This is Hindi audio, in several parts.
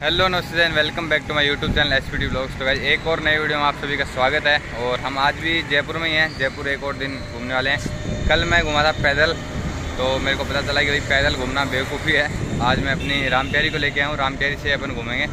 हेलो नमस्ते and welcome back to my YouTube channel S P blogs. तो गाइज़ एक और नई वीडियो में आप सभी का स्वागत है और हम आज भी जयपुर में ही हैं। जयपुर एक और दिन घूमने वाले हैं। कल मैं घुमा था पैदल तो मेरे को पता चला कि भाई पैदल घूमना बेवकूफ़ी है। आज मैं अपनी राम प्यारी को लेके आया हूँ राम प्यारी से अपन घूमेंगे।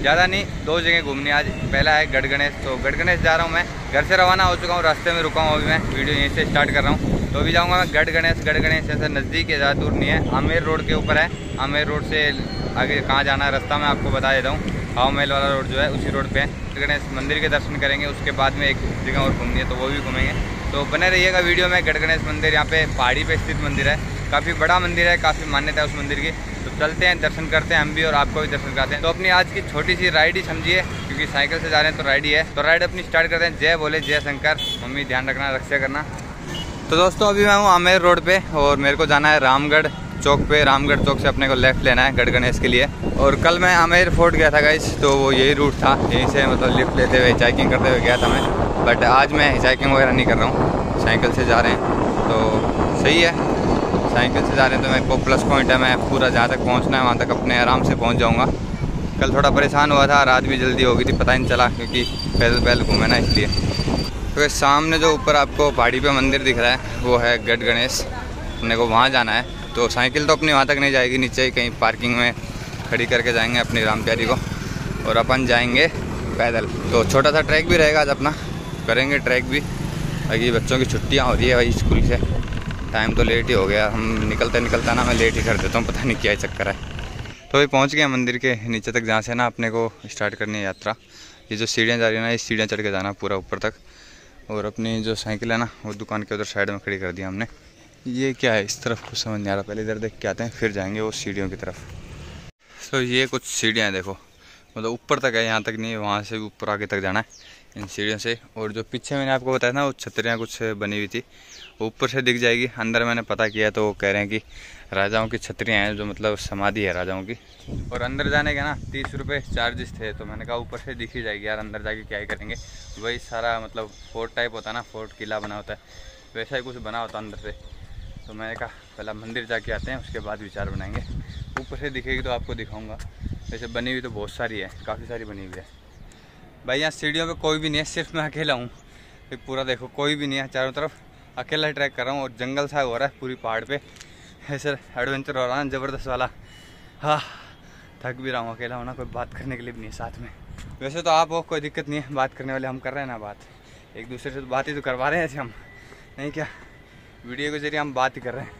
ज़्यादा नहीं, दो जगह घूमनी आज। पहला है गढ़ गणेश तो गढ़ गणेश जा रहा हूँ मैं। घर से रवाना हो चुका हूँ, रास्ते में रुका हूँ अभी मैं। वीडियो यहीं से स्टार्ट कर रहा हूँ। तो अभी जाऊँगा मैं गढ़ गणेश गढ़ गणेश ऐसा नज़दीक है, ज़्यादा दूर नहीं है। आमेर रोड के ऊपर है। आमेर रोड से आगे कहाँ जाना है रास्ता मैं आपको बता देता हूँ। हाव महल वाला रोड जो है, उसी रोड पे है। गणेश मंदिर के दर्शन करेंगे, उसके बाद में एक जगह और घूमनी है तो वो भी घूमेंगे। तो बने रहिएगा वीडियो में गढ़ गणेश मंदिर, यहाँ पे पहाड़ी पे स्थित मंदिर है। काफ़ी बड़ा मंदिर है, काफ़ी मान्यता है उस मंदिर की। तो चलते हैं, दर्शन करते हैं हम भी और आपको भी दर्शन कराते हैं। तो अपनी आज की छोटी सी राइड ही समझिए, क्योंकि साइकिल से जा रहे हैं तो राइड ही है। तो राइड अपनी स्टार्ट करते हैं। जय बोले जय शंकर। मम्मी, ध्यान रखना, रक्षा करना। तो दोस्तों, अभी मैं हूँ आमेर रोड पे और मेरे को जाना है रामगढ़। चौक पे, रामगढ़ चौक से अपने को लेफ़्ट लेना है गढ़ गणेश के लिए। और कल मैं आमेर फोर्ट गया था गाइस तो वो यही रूट था। यहीं से मतलब लिफ्ट लेते हुए हाइकिंग करते हुए गया था मैं। बट आज मैं हाइकिंग वगैरह नहीं कर रहा हूँ। साइकिल से जा रहे हैं। तो सही है। साइकिल से जा रहे हैं तो मेरे को प्लस पॉइंट है। मैं पूरा जहाँ तक पहुँचना है, वहाँ तक अपने आराम से पहुँच जाऊँगा। कल थोड़ा परेशान हुआ था, रात भी जल्दी हो गई थी, पता नहीं चला, क्योंकि पैदल पैदल घूमे ना इसलिए। तो सामने जो ऊपर आपको पहाड़ी पे मंदिर दिख रहा है, वो है गढ़ गणेश अपने को वहाँ जाना है। तो साइकिल तो अपनी वहाँ तक नहीं जाएगी, नीचे ही कहीं पार्किंग में खड़ी करके जाएँगे अपनी राम प्यारी को। और अपन जाएँगे पैदल। तो छोटा सा ट्रैक भी रहेगा आज अपना। करेंगे ट्रैक भी। बाकी बच्चों की छुट्टियाँ हो रही है भाई स्कूल से। टाइम तो लेट ही हो गया। हम निकलते निकलता ना मैं लेट ही कर देता हूँ, पता नहीं क्या चक्कर है। तो अभी पहुँच गए मंदिर के नीचे तक, जहाँ से ना अपने को स्टार्ट करनी है यात्रा। ये जो सीढ़ियाँ जा रही है ना, ये सीढ़ियाँ चढ़ के जाना पूरा ऊपर तक। और अपनी जो साइकिल है ना, वो दुकान के उधर साइड में खड़ी कर दी हमने। ये क्या है? इस तरफ़ कुछ समझ नहीं आ रहा। पहले इधर देख के आते हैं, फिर जाएँगे वो सीढ़ियों की तरफ़। तो ये कुछ सीढ़ियाँ हैं, देखो। मतलब ऊपर तक है, यहाँ तक नहीं वहाँ से भी ऊपर आगे तक जाना है इन सीढ़ियों से। और जो पीछे मैंने आपको बताया ना वो छतरियाँ कुछ बनी हुई थी। ऊपर से दिख जाएगी। अंदर मैंने पता किया तो वो कह रहे हैं कि राजाओं की छतरियाँ हैं, जो मतलब समाधि है राजाओं की। और अंदर जाने के ना, तीस रुपये चार्जेस थे तो मैंने कहा ऊपर से दिख ही जाएगी यार, अंदर जाके क्या ही करेंगे। वही सारा मतलब फोर्ट टाइप होता है ना फोर्ट किला बना होता है। वैसा ही कुछ बना होता अंदर से। तो मैंने कहा, पहला मंदिर जाके आते हैं, उसके बाद विचार बनाएँगे। ऊपर से दिखेगी तो आपको दिखाऊँगा। वैसे बनी हुई तो बहुत सारी है, काफ़ी सारी बनी हुई है। भाई, यहाँ सीढ़ियों पे कोई भी नहीं है, सिर्फ़ मैं अकेला हूँ। पूरा देखो, कोई भी नहीं है, चारों तरफ़ अकेला ट्रैक कर रहा हूँ और जंगल सा हो रहा है, पूरी पहाड़ पे। ऐसे एडवेंचर हो रहा है, ज़बरदस्त वाला। हाँ थक भी रहा हूँ, अकेला होना, कोई बात करने के लिए भी नहीं, साथ में। वैसे तो आप हो, कोई दिक्कत नहीं है, बात करने वाले, हम कर रहे हैं ना बात। एक दूसरे से तो बात ही तो करवा रहे हैं, ऐसे हम। नहीं क्या? वीडियो के ज़रिए हम बात कर रहे हैं।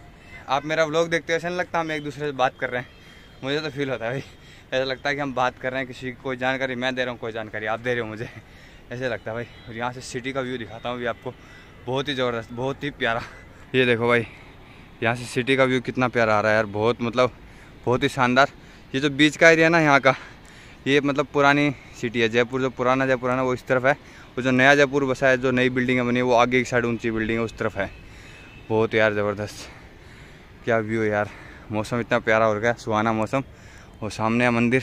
आप मेरा व्लॉग देखते हो, ऐसा नहीं लगता हम एक दूसरे से बात कर रहे हैं। मुझे तो फील होता है भाई। ऐसा लगता है कि हम बात कर रहे हैं, किसी की कोई जानकारी, मैं दे रहा हूँ कोई जानकारी, आप दे रहे हो मुझे। ऐसे लगता है भाई। और यहाँ से सिटी का व्यू दिखाता हूँ अभी आपको। बहुत ही ज़बरदस्त, बहुत ही प्यारा। ये देखो भाई, यहाँ से सिटी का व्यू कितना प्यारा आ रहा है यार। बहुत मतलब बहुत ही शानदार। ये जो बीच का एरिया ना यहाँ का, ये मतलब पुरानी सिटी है। जयपुर जो पुराना जयपुर है ना वो इस तरफ़ है। और जो नया जयपुर बसा है, जो नई बिल्डिंग है बनी है, वो आगे की साइड ऊँची बिल्डिंग है, उस तरफ़ है। बहुत यार ज़बरदस्त। क्या व्यू यार। मौसम इतना प्यारा हो गया सुहाना मौसम। और सामने है मंदिर,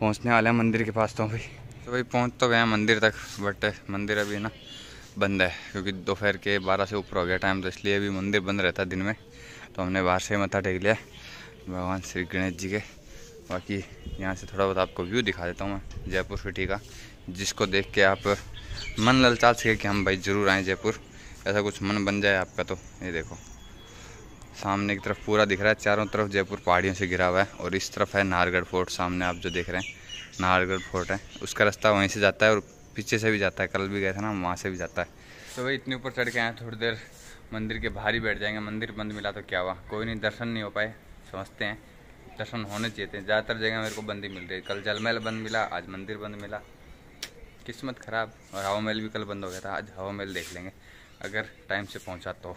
पहुँचने वाले हैं मंदिर के पास तो भाई। तो भाई पहुँच तो गए मंदिर तक बट मंदिर अभी ना बंद है, क्योंकि दोपहर के बारह से ऊपर हो गया टाइम तो इसलिए अभी मंदिर बंद रहता है दिन में। तो हमने बाहर से मत्था टेक लिया, भगवान श्री गणेश जी के। बाकी यहाँ से थोड़ा बहुत आपको व्यू दिखा देता हूँ मैं, जयपुर सिटी का, जिसको देख के आप मन ललचा सके कि हम भाई ज़रूर आएँ जयपुर। ऐसा कुछ मन बन जाए आपका तो ये देखो। सामने की तरफ़ पूरा दिख रहा है, चारों तरफ़ जयपुर पहाड़ियों से घिरा हुआ है और इस तरफ़ है नाहरगढ़ फोर्ट सामने, आप जो देख रहे हैं, नाहरगढ़ फोर्ट है। उसका रास्ता वहीं से जाता है और पीछे से भी जाता है, कल भी गए थे ना, वहाँ से भी जाता है। तो भाई, इतने ऊपर चढ़ के आए थोड़ी देर मंदिर के बाहर ही बैठ जाएँगे। मंदिर बंद मिला तो क्या हुआ? कोई नहीं, दर्शन नहीं हो पाए, समझते हैं। दर्शन होने चाहिए थे। ज़्यादातर जगह मेरे को बंद ही मिल रही कल जलमहल बंद मिला, आज मंदिर बंद मिला। किस्मत ख़राब, और हवा महल भी कल बंद हो गया था, आज हवा महल देख लेंगे। अगर टाइम से पहुँचा तो।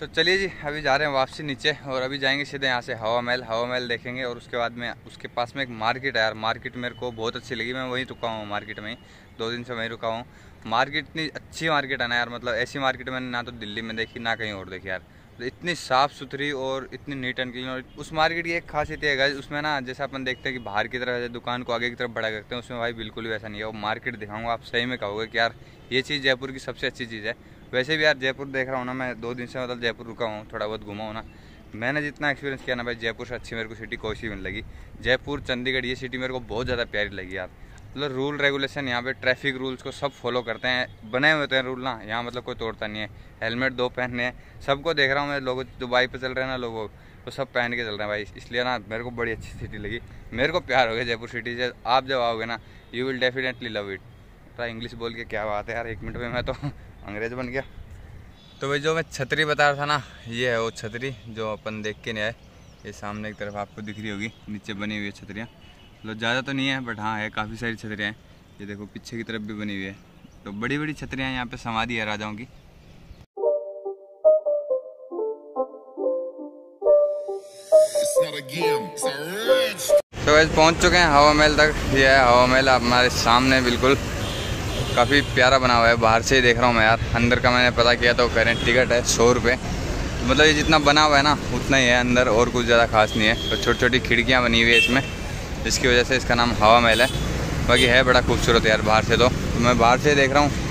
तो चलिए जी, अभी जा रहे हैं वापसी नीचे और अभी जाएँगे सीधे यहाँ से हवा महल। हवा महल देखेंगे और उसके बाद में, उसके पास में एक मार्केट है यार। मार्केट मेरे को बहुत अच्छी लगी। मैं वहीं रुका हूँ मार्केट में दो दिन से वहीं रुका हूँ। मार्केट इतनी अच्छी मार्केट है ना यार मतलब ऐसी मार्केट मैंने ना तो दिल्ली में देखी, ना कहीं और देखी यार। तो इतनी साफ़ सुथरी और इतनी नीट एंड क्लीन और उस मार्केट की एक खासियत है उसमें ना जैसे अपन देखते हैं कि बाहर की तरफ़ दुकान को आगे की तरफ़ बड़ा करते हैं, उसमें भाई बिल्कुल भी ऐसा नहीं है। वो मार्केट दिखाऊँगा, आप सही में कहोगे कि यार ये चीज़ जयपुर की सबसे अच्छी चीज़ है। वैसे भी यार जयपुर देख रहा हूँ ना, मैं दो दिन से मतलब जयपुर रुका हूँ, थोड़ा बहुत घुमा हूँ ना। मैंने जितना एक्सपीरियंस किया ना भाई, जयपुर से अच्छी मेरे को सिटी कोई सी भी लगी। जयपुर, चंडीगढ़, ये सिटी मेरे को बहुत ज़्यादा प्यारी लगी यार। मतलब रूल रेगुलेशन यहाँ पे ट्रैफ़िक रूल्स को सब फॉलो करते हैं, बने हुए होते हैं रूल ना, यहाँ मतलब कोई तोड़ता नहीं है। हेलमेट दो पहनने हैं, सबको देख रहा हूँ मैं लोगों, जो बाइक पे चल रहे हैं ना लोगों तो सब पहन के चल रहे हैं भाई। इसलिए ना मेरे को बड़ी अच्छी सिटी लगी। मेरे को प्यार हो गया जयपुर सिटी से। आप जब आओगे ना you will definitely love it तो इंग्लिश बोल के क्या बात है यार, एक मिनट में मैं तो अंग्रेज़ बन गया। तो भाई जो मैं छतरी बता रहा था ना ये है वो छतरी जो अपन देख के नहीं आए। ये सामने की तरफ़ आपको दिख रही होगी नीचे बनी हुई है छतरियाँ। मतलब ज़्यादा तो नहीं है बट हाँ है काफ़ी सारी छतरियाँ हैं। ये देखो पीछे की तरफ़ भी बनी हुई है। तो बड़ी बड़ी छतरियाँ यहाँ पे समाधि है राजाओं की। तो वैसे पहुँच चुके हैं हवा महल तक। ये है हवा महल हमारे सामने बिल्कुल। काफ़ी प्यारा बना हुआ है बाहर से ही देख रहा हूँ मैं यार। अंदर का मैंने पता किया तो हैं टिकट है सौ रुपये मतलब ये जितना बना हुआ है ना उतना ही है अंदर और कुछ ज़्यादा खास नहीं है। तो छोटी छोटी खिड़कियाँ बनी हुई है इसमें जिसकी वजह से इसका नाम हवा महल है। बाकी है बड़ा खूबसूरत यार बाहर से तो, तो मैं बाहर से देख रहा हूँ।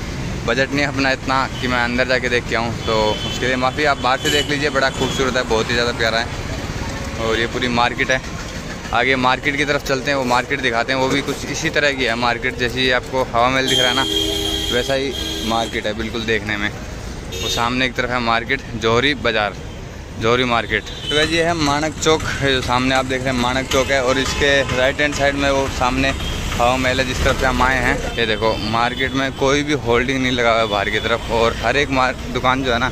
बजट नहीं अपना इतना कि मैं अंदर जाके देख के आऊँ। तो उसके लिए माफ़ी आप बाहर से देख लीजिए बड़ा खूबसूरत है बहुत ही ज़्यादा प्यारा है। और ये पूरी मार्केट है। आगे मार्केट की तरफ़ चलते हैं, वो मार्केट दिखाते हैं, वो भी कुछ इसी तरह की है मार्केट जैसी आपको हवा महल दिख रहा है ना, वैसा ही मार्केट है बिल्कुल देखने में। वो सामने की तरफ़ है मार्केट, जौहरी बाज़ार, जौहरी मार्केट। तो वैसे ये है मानक चौक जो सामने आप देख रहे हैं मानक चौक है, और इसके राइट हैंड साइड में वो सामने हवा महल है, जिस तरफ़ से हम आए हैं। ये देखो, मार्केट में कोई भी होल्डिंग नहीं लगा हुआ है बाहर की तरफ़, और हर एक दुकान जो है ना,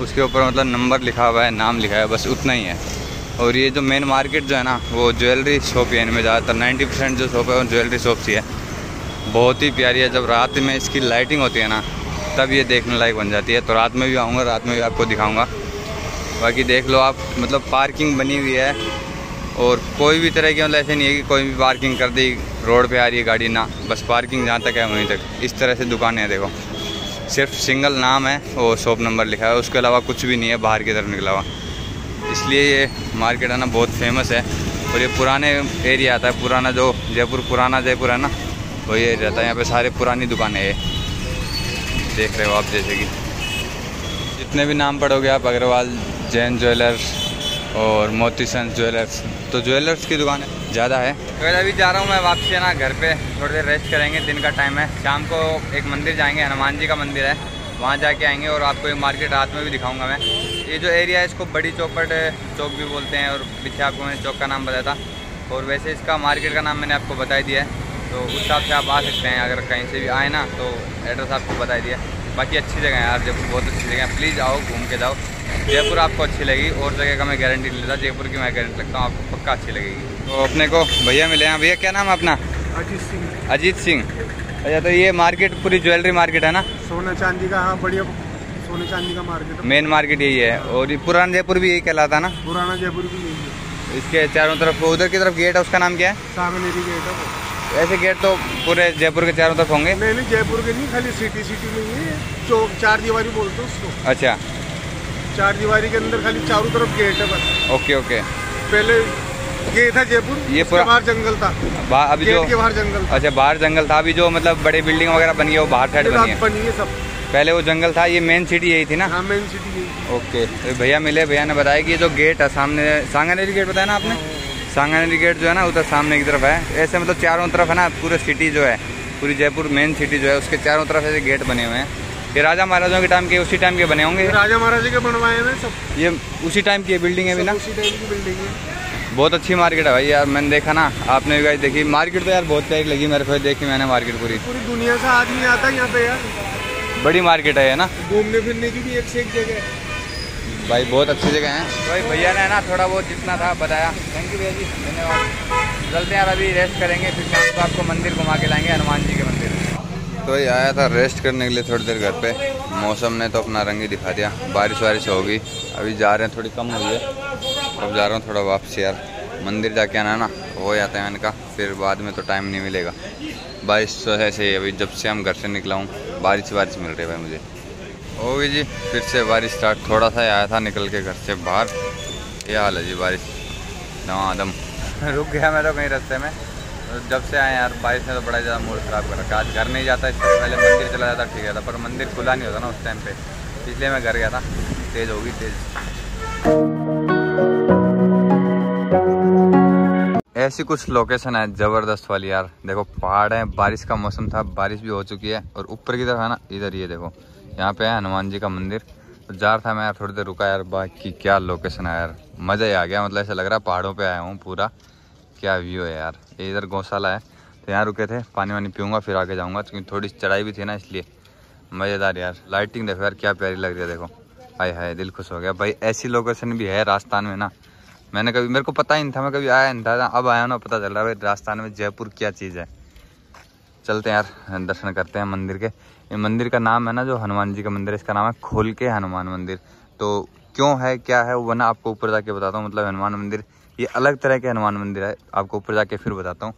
उसके ऊपर मतलब नंबर लिखा हुआ है, नाम लिखा है, बस उतना ही है। और ये जो मेन मार्केट जो है ना, वो ज्वेलरी शॉप है इनमें ज़्यादातर। नाइन्टी परसेंट जो शॉप है, वो ज्वेलरी शॉप सी है। बहुत ही प्यारी है। जब रात में इसकी लाइटिंग होती है ना, तब ये देखने लायक बन जाती है। तो रात में भी आऊँगा, रात में भी आपको दिखाऊँगा। बाकी देख लो आप मतलब पार्किंग बनी हुई है। और कोई भी तरह की मतलब ऐसे नहीं है कि कोई भी पार्किंग कर दी, रोड पे आ रही है गाड़ी ना। बस पार्किंग जहाँ तक है, वहीं तक। इस तरह से दुकान है, देखो। सिर्फ़ सिंगल नाम है और शॉप नंबर लिखा है। उसके अलावा कुछ भी नहीं है, बाहर की तरफ़ निकला हुआ। इसलिए ये मार्केट है ना, बहुत फ़ेमस है। और ये पुराने एरिया आता है, पुराना जो जयपुर, पुराना जयपुर है ना, वही एरिया रहता है। यहाँ पे सारे पुरानी दुकानें हैं। देख रहे हो आप जैसे कि। जितने भी नाम पढ़ोगे आप, अग्रवाल, जैन ज्वेलर्स और मोती सन ज्वेलर्स तो ज्वेलर्स की दुकान ज़्यादा है। तो अभी जा रहा हूँ मैं वापसी ना, घर पे। थोड़ी देर रेस्ट करेंगे, दिन का टाइम है। शाम को एक मंदिर जाएँगे, हनुमान जी का मंदिर है। वहाँ जाके आएँगे और आपको एक मार्केट रात में भी दिखाऊँगा मैं। ये जो एरिया है इसको बड़ी चौपट चौक भी बोलते हैं और पीछे आपको मैंने चौक का नाम बताया था। और वैसे इसका मार्केट का नाम मैंने आपको बता दिया है। तो उस हिसाब से आप आ सकते हैं अगर कहीं से भी आए ना तो एड्रेस आपको बता दिया बाकी अच्छी जगह है यार जयपुर बहुत अच्छी जगह है। प्लीज़ आओ घूम के जाओ। जयपुर आपको अच्छी लगेगी और जगह का मैं गारंटी नहीं लेता जयपुर की मैं गारंटी लगता हूँ आपको पक्का अच्छी लगेगी। तो अपने को भैया मिले हैं भैया क्या नाम है अपना? अजीत सिंह। अजीत सिंह। अच्छा तो ये मार्केट पूरी ज्वेलरी मार्केट है ना? सोना चांदी का हाँ बढ़िया सोने चांदी का मार्केट मेन मार्केट यही है। और ये पुराना जयपुर भी यही कहलाता ना? पुराना जयपुर भी यही है। इसके चारों तरफ़ उधर की तरफ़ गेट है उसका नाम क्या है? सामनेरी गेट है। ऐसे गेट तो पूरे जयपुर के चारों तरफ़ होंगे? नहीं नहीं जयपुर के नहीं खाली सिटी सिटी में ही है। चौक चार दीवारी बोलते हैं उसको। अच्छा। चार दीवारी के अंदर खाली चारों तरफ़ गेट है बस। ओके ओके पहले ये था जयपुर? ये पूरा बाहर जंगल था। अभी जो के बाहर जंगल अच्छा बाहर जंगल था अभी जो मतलब बड़े बिल्डिंग वगैरह बनी है वो बाहर साइड बनी है। बनी है सब। पहले वो जंगल था ये मेन सिटी यही थी ना? हाँ मेन सिटी यही ओके तो भैया मिले भैया ने बताया कि ये जो गेट है सामने सांगानेरी गेट बताया ना आपने? सांगानेरी गेट जो है ना उधर सामने की तरफ़ है। ऐसे मतलब चारों तरफ़ है ना पूरे सिटी जो है पूरी जयपुर मेन सिटी जो है उसके चारों तरफ़ ऐसे गेट बने हुए हैं। ये राजा महाराजों के टाइम के उसी टाइम के बने होंगे? राजा महाराजा के बनवाए हैं सब। ये उसी टाइम की बिल्डिंग है भी ना? उसी टाइम की बिल्डिंग है। बहुत अच्छी मार्केट है भाई यार मैंने देखा ना आपने भी गाइस देखी। मार्केट तो यार बहुत प्यारी लगी मेरे को देखी मैंने मार्केट पूरी। पूरी दुनिया से आदमी आता है यहाँ पे यार। बड़ी मार्केट है ना। घूमने फिरने की भी एक से एक जगह है। भाई बहुत अच्छी जगह है। भाई भैया ने ना थोड़ा बहुत जितना था बताया। थैंक यू भैया जी धन्यवाद। चलते यार अभी रेस्ट करेंगे फिर शाम को आपको मंदिर घुमा के लाएँगे हनुमान जी के मंदिर। तो ये आया था रेस्ट करने के लिए थोड़ी देर घर पे। मौसम ने तो अपना रंग ही दिखा दिया। बारिश वारिश होगी। अभी जा रहे हैं थोड़ी कम हुई है। अब जा रहा हूँ थोड़ा वापस यार। मंदिर जाके आना ना, हो जाता है इनका, फिर बाद में तो टाइम नहीं मिलेगा। बारिश तो ही अभी जब से हम घर से निकला हूँ, बारिश बारिश मिल रही है भाई मुझे। होगी जी, फिर से बारिश स्टार्ट थोड़ा सा आया था निकल के घर से बाहर। क्या हाल है जी बारिश? दम रुक गया मैं तो कहीं रास्ते में। तो जब से आए यार, बारिश ने तो बड़ा ज़्यादा मूड ख़राब कर। रखा आज घर नहीं जाता, इससे पहले मंदिर चला जाता, ठीक है पर मंदिर खुला नहीं होता ना उस टाइम पे। इसलिए मैं घर गया था। तेज़ होगी तेज़। ऐसी कुछ लोकेशन है ज़बरदस्त वाली यार। देखो, पहाड़ है, बारिश का मौसम था, बारिश भी हो चुकी है। और ऊपर की तरफ़ है ना, इधर ये देखो। यहाँ पे है हनुमान जी का मंदिर। तो जा था मैं यार, थोड़ी देर रुका यार, बाकी क्या लोकेशन है यार। मज़ा ही आ गया मतलब ऐसा लग रहा है पहाड़ों पे आया हूँ पूरा। क्या व्यू है यार। ये इधर गौशाला है। तो यहाँ रुके थे, पानी वानी पीऊँगा, फिर आगे जाऊँगा। क्योंकि थोड़ी चढ़ाई भी थी ना, इसलिए। मज़ेदार यार। लाइटिंग देखो यार, क्या प्यारी लग रही है, देखो। हाय हाय, दिल खुश हो गया। भाई, ऐसी लोकेशन भी है राजस्थान में ना मैंने कभी, मेरे को पता ही नहीं था, मैं कभी आया नहीं था, अब आया ना, पता चल रहा है राजस्थान में जयपुर क्या चीज़ है। चलते हैं यार, दर्शन करते हैं मंदिर के। ये मंदिर का नाम है ना, जो हनुमान जी का मंदिर है, इसका नाम है खोल के हनुमान मंदिर। तो क्यों है, क्या है, वो ना आपको ऊपर जाके बताता हूँ मतलब हनुमान मंदिर, ये अलग तरह के हनुमान मंदिर है, आपको ऊपर जाके फिर बताता हूँ।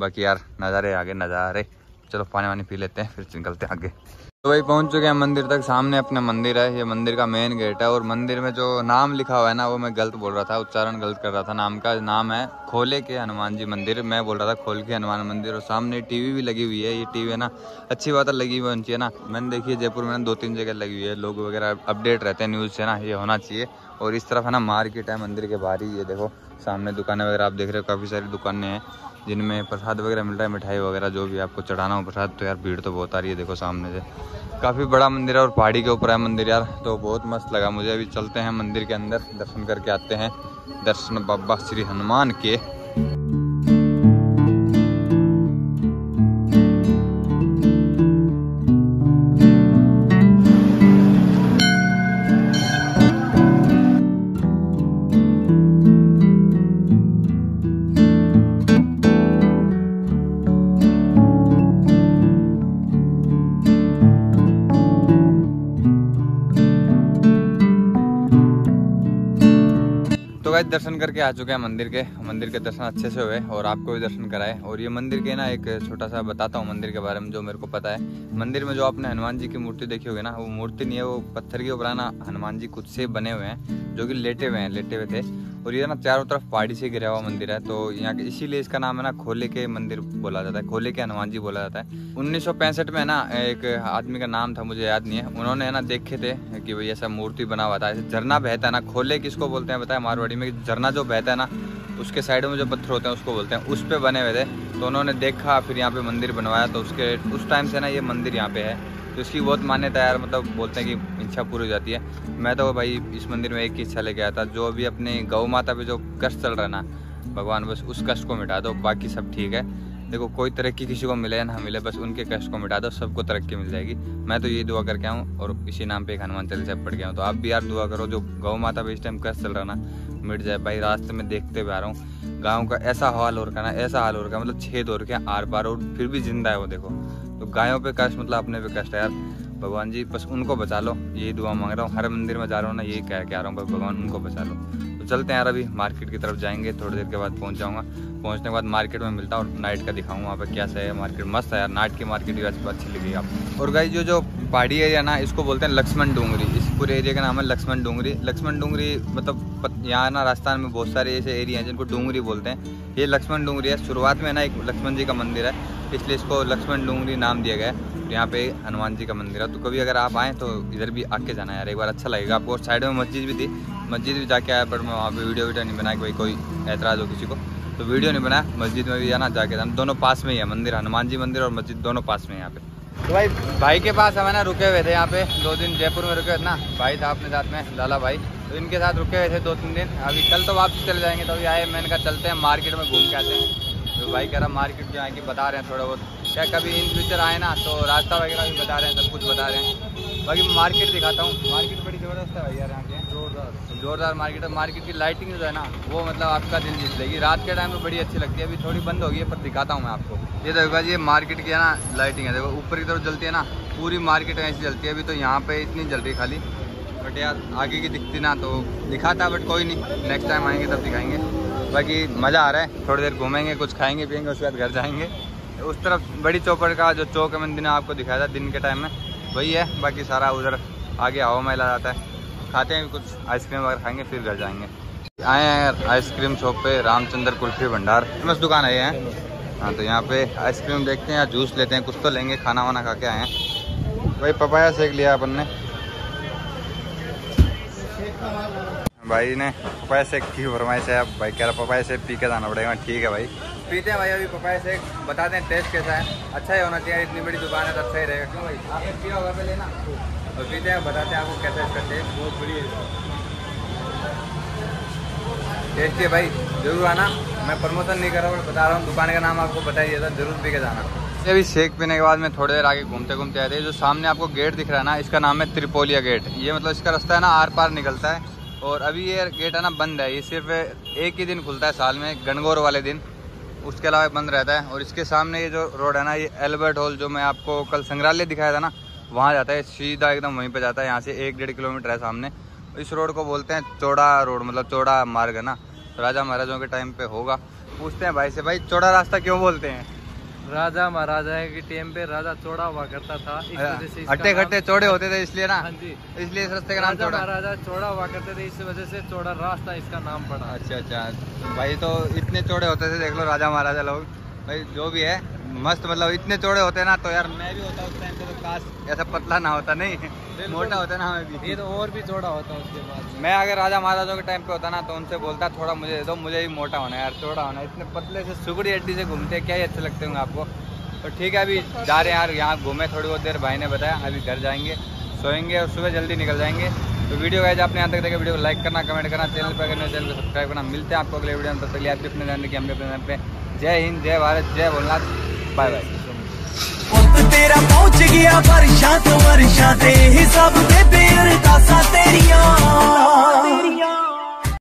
बाकी यार, नज़ारे आगे, नज़ारे। चलो, पानी वानी पी लेते हैं, फिर निकलते हैं आगे। तो भाई पहुँच चुके हैं मंदिर तक, सामने अपने मंदिर है, ये मंदिर का मेन गेट है और मंदिर में जो नाम लिखा हुआ है ना, वो मैं गलत बोल रहा था, उच्चारण गलत कर रहा था, नाम का नाम है खोले के हनुमान जी मंदिर, मैं बोल रहा था खोल के हनुमान मंदिर, और सामने टीवी भी लगी हुई है, ये टीवी है ना, अच्छी बात है, लगी हुई होनी चाहिए ना। मैंने देखी है जयपुर में दो तीन जगह लगी हुई है, लोग वगैरह अपडेट रहते हैं, न्यूज़ से ना, ये होना चाहिए। और इस तरफ़ है ना, मार्केट है, मंदिर के बाहर ही, ये देखो, सामने दुकानें वगैरह, आप देख रहे हो, काफ़ी सारी दुकानें हैं, जिनमें प्रसाद वगैरह मिल रहा है, मिठाई वगैरह, जो भी आपको चढ़ाना हो प्रसाद तो यार भीड़ तो बहुत आ रही है, देखो सामने से। काफ़ी बड़ा मंदिर है, और पहाड़ी के ऊपर है मंदिर, यार तो बहुत मस्त लगा मुझे। अभी चलते हैं मंदिर के अंदर, दर्शन करके आते हैं। दर्शन बाबा श्री हनुमान के। दर्शन करके आ चुके हैं मंदिर के। मंदिर के दर्शन अच्छे से हुए और आपको भी दर्शन कराए। और ये मंदिर के ना एक छोटा सा बताता हूँ मंदिर के बारे में जो मेरे को पता है। मंदिर में जो आपने हनुमान जी की मूर्ति देखी होगी ना, वो मूर्ति नहीं है, वो पत्थर के ऊपर ना, हनुमान जी खुद से बने हुए हैं, जो कि लेटे हुए हैं, लेटे हुए थे। और ये ना चारों तरफ़ पहाड़ी से घिरा हुआ मंदिर है तो यहाँ के इसीलिए इसका नाम है ना खोले के मंदिर बोला जाता है, खोले के हनुमान जी बोला जाता है। उन्नीस सौ पैंसठ में ना एक आदमी का नाम था, मुझे याद नहीं है। उन्होंने ना देखे थे कि भाई ऐसा मूर्ति बना हुआ था झरना बहता है ना, खोले किसको बोलते हैं बताया, मारवाड़ी में झरना जो बहता है ना, उसके साइड में जो पत्थर होते हैं उसको बोलते हैं, उस पर बने हुए थे। तो उन्होंने देखा, फिर यहाँ पे मंदिर बनवाया तो उसके उस टाइम से ना ये मंदिर यहाँ पे है। तो इसकी बहुत मान्यता यार मतलब बोलते हैं कि इच्छा पूरी हो जाती है। मैं तो भाई इस मंदिर में एक ही इच्छा लेके आया था, जो अभी अपने गौ माता पे जो कष्ट चल रहा ना, भगवान बस उस कष्ट को मिटा दो, बाकी सब ठीक है। देखो, कोई तरक्की किसी को मिले या ना मिले, बस उनके कष्ट को मिटा दो, सबको तरक्की मिल जाएगी। मैं तो यही दुआ करके आऊँ और इसी नाम पे एक हनुमान चालीसा पढ़ गया हूँ तो आप भी यार दुआ करो, जो गौ माता पे इस टाइम कष्ट चल रहा ना, मिट जाए। भाई, रास्ते में देखते हुए आ रहा हूँ, गाँव का ऐसा हाल और रखा ना, ऐसा हाल और रखा मतलब छेद और रखे आर पार और फिर भी ज़िंदा है वो, देखो। तो गायों पे कष्ट मतलब अपने पे कष्ट है यार। भगवान जी, बस उनको बचा लो। यही दुआ मांग रहा हूँ। हर मंदिर में जा रहा हूँ ना, यही कह के आ रहा हूँ भगवान उनको बचा लो। तो चलते हैं यार अभी, मार्केट की तरफ़ जाएँगे। थोड़ी देर के बाद पहुँच जाऊँगा। पहुँचने के बाद मार्केट में मिलता हूँ नाइट का दिखाऊँ वहाँ पर क्या है मार्केट। मस्त है यार, नाइट की मार्केट भी अच्छी लगी आप और गाई जो जो पहाड़ी एरिया ना, इसको बोलते हैं लक्ष्मण डूंगरी। पूरे एरिया का नाम है लक्ष्मण डूंगरी। लक्ष्मण डूंगरी मतलब यहाँ ना राजस्थान में बहुत सारे ऐसे एरिया हैं जिनको डूंगरी बोलते हैं। ये लक्ष्मण डूंगरी है। शुरुआत में ना एक लक्ष्मण जी का मंदिर है। इसलिए इसको लक्ष्मण डूंगरी नाम दिया गया है। तो यहाँ पे हनुमान जी का मंदिर है। तो कभी अगर आप आएँ तो इधर भी आके जाना यार, एक बार अच्छा लगेगा। आपको और साइड में मस्जिद भी थी। मस्जिद भी जाके आया बट मैं वहाँ पर वीडियो वीडियो नहीं बनाया कि भाई कोई ऐतराज़ हो किसी को। तो वीडियो नहीं बनाया। मस्जिद में भी जाना, जाके जाना। दोनों पास में ही है मंदिर। हनुमान जी मंदिर और मस्जिद दोनों पास में यहाँ पे। तो भाई भाई के पास हमें ना, रुके हुए थे यहाँ पे। दो दिन जयपुर में रुके हुए ना। भाई था अपने साथ में, लाला भाई। तो इनके साथ रुके हुए थे दो तीन दिन। अभी कल तो वापस चले जाएँगे तो अभी आए, मैंने कहा चलते हैं मार्केट में घूम के आते हैं। तो भाई कह रहा मार्केट जो आएँगे, बता रहे हैं थोड़ा बहुत। क्या कभी इन फ्यूचर आए ना तो रास्ता वगैरह भी बता रहे हैं, सब कुछ बता रहे हैं। बाकी मैं मार्केट दिखाता हूँ। मार्केट बड़ी ज़बरदस्त है भैया यहाँ के। जोरदार जोरदार मार्केट है। मार्केट की लाइटिंग जो है ना, वो मतलब आपका दिल जीत लेगी। रात के टाइम में बड़ी अच्छी लगती है। अभी थोड़ी बंद होगी पर दिखाता हूँ मैं आपको। ये देखो ये मार्केट की है ना लाइटिंग है। देखो, ऊपर की तरफ़ जलती है ना, पूरी मार्केट ऐसी जलती है। अभी तो यहाँ पे इतनी जल रही खाली। बट यार, आगे की दिखती ना तो दिखाता बट कोई नहीं। नेक्स्ट टाइम आएँगे, तब दिखाएँगे। बाकी मज़ा आ रहा है। थोड़ी देर घूमेंगे, कुछ खाएँगे, पियेंगे, उसके बाद घर जाएँगे। उस तरफ़ बड़ी चौपड़ का जो चौक है, मैंने दिन आपको दिखाया था, दिन के टाइम में। वही है, बाकी सारा उधर आगे हवा मैला जाता है। खाते हैं कुछ, आइसक्रीम वगैरह खाएँगे, फिर घर जाएँगे। आए हैं आइसक्रीम शॉप पे, रामचंद्र कुल्फी भंडार। फ़ेमस दुकान है है? तो यहाँ पे आइसक्रीम देखते हैं या जूस लेते हैं, कुछ तो लेंगे, खाना वाना खा के आए हैं। भाई पपाया सेक लिया अपन ने। भाई ने, पपाया सेक की फरमाइश है भाई कह रहा, पपाया शेक पी के जाना पड़ेगा। ठीक है भाई। पीते हैं भाई अभी पपाया शेक बताते हैं टेस्ट कैसा है? अच्छा ही होना चाहिए इतनी बड़ी दुकान है तो अच्छा ही रहेगा। क्यों भाई? आपने पिया होगा पे लेना और पीते हैं बताते हैं आपको कैसा इसका टेस्ट। बहुत बढ़िया टेस्टी है भाई ज़रूर आना। मैं प्रमोशन नहीं कर रहा हूँ बता रहा हूँ दुकान का नाम आपको बताइए था ज़रूर पी के जाना अभी शेक पीने के बाद में थोड़ी देर आगे घूमते घूमते आए थे जो सामने आपको गेट दिख रहा है ना इसका नाम है त्रिपोलिया गेट। ये मतलब इसका रास्ता है ना आर पार निकलता है और अभी ये गेट है ना बंद है। ये सिर्फ़ एक ही दिन खुलता है साल में गणगौर वाले दिन। उसके अलावा बंद रहता है। और इसके सामने ये जो रोड है ना, ये एल्बर्ट हॉल जो मैं आपको कल संग्रहालय दिखाया था ना, वहाँ जाता है, सीधा एकदम वहीं पे जाता है। यहाँ से एक डेढ़ किलोमीटर है सामने। इस रोड को बोलते हैं चौड़ा रोड मतलब चौड़ा मार्ग है ना। राजा महाराजों के टाइम पे होगा। पूछते हैं भाई से, भाई, चौड़ा रास्ता क्यों बोलते हैं? राजा महाराजा के टाइम पे राजा चौड़ा हुआ करता था इस वजह से इसका अट्टे घट्टे खट्टे चौड़े होते थे इसलिए ना? हाँ जी। इसलिए इस रास्ते का नाम राजा चौड़ा। महाराजा चौड़ा हुआ करते थे इस वजह से चौड़ा रास्ता इसका नाम पड़ा। अच्छा अच्छा। भाई तो इतने चौड़े होते थे देख लो राजा महाराजा लोग। भाई जो भी है मस्त मतलब इतने चौड़े होते ना तो यार मैं भी होता उस टाइम पे तो काश ऐसा पतला ना होता नहीं? मोटा होता ना हमें भी ये तो और भी चौड़ा होता उसके बाद। मैं अगर राजा महाराजों के टाइम पे होता ना तो उनसे बोलता थोड़ा मुझे दे दो मुझे भी मोटा होना यार चौड़ा होना इतने पतले से सुगड़ी हड्डी से घूमते क्या ही अच्छे लगते होंगे आपको। तो ठीक है अभी जा रहे हैं यार यहाँ घूमे थोड़ी बहुत देर भाई ने बताया अभी घर जाएँगे सोएँगे और सुबह जल्दी निकल जाएँगे। तो वीडियो गाइज़ आपने यहाँ तक देखा वीडियो को लाइक करना कमेंट करना चैनल पर अगर चैनल को सब्सक्राइब करना। मिलते हैं आपको अगले वीडियो में तब तक लिए आप अपने रखिए हम अपने पे जय हिंद जय भारत जय भोलनाथ बाय बाय तेरा पहुँच गया वर्षा तो वर्षा दे हिसाब बेबे अरदासा तेरिया।